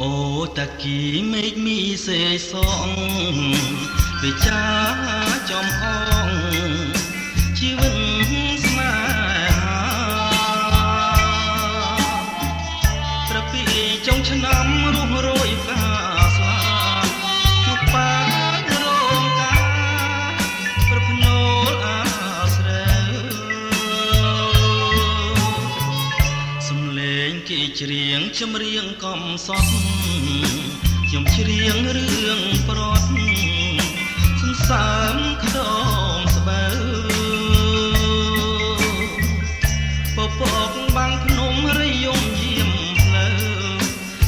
អូតាគីមេឃមីសេសងវិចាចំអងជីវិតស្នេហាប្រពីចុងឆ្នាំរស់ ច្រៀងចម្រៀងកំសត់ខ្ញុំច្រៀងរឿងប្រត់សន្សើមខ្ទមស្បូវពពកបាំងភ្នំរយំយាមផ្លូវ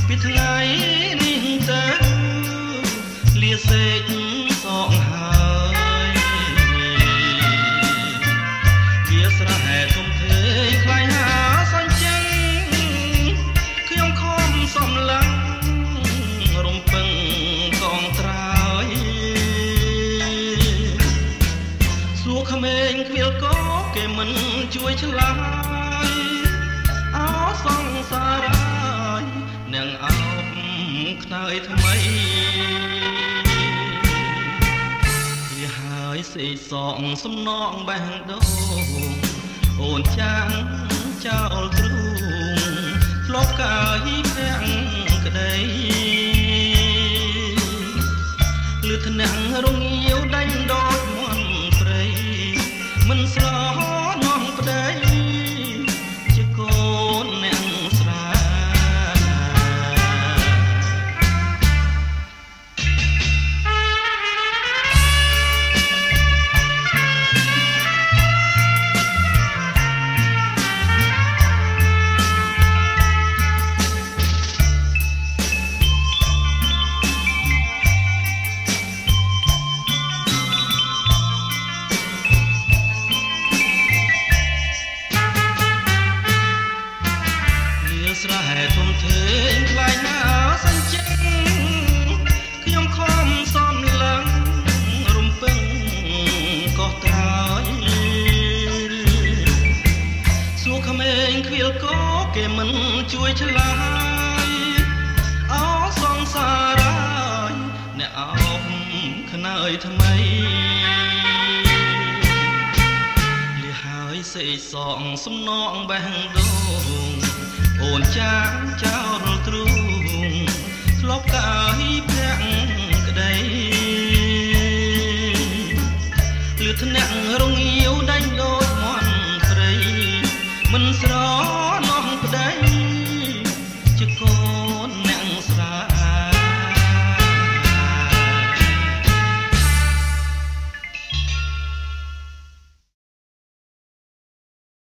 ពីថ្ងៃនេះទៅលាសេក មេងគ្មានកោគេមិនជួយឆ្លើយអោសង្សាររាយនឹងអោបខ្នើយថ្មីវាហើយសេកសងសំណងបែងដូងអូនចាំងចោលទ្រូងធ្លាប់កាយ មិ ជួយឆ្លើយអោសងសាររាយអ្នកអោបខ្នើយថ្មីលះហើយសេកសងសំណងបេះដូងអូនចាងចោលទ្រូង ធ្នាក់រងយា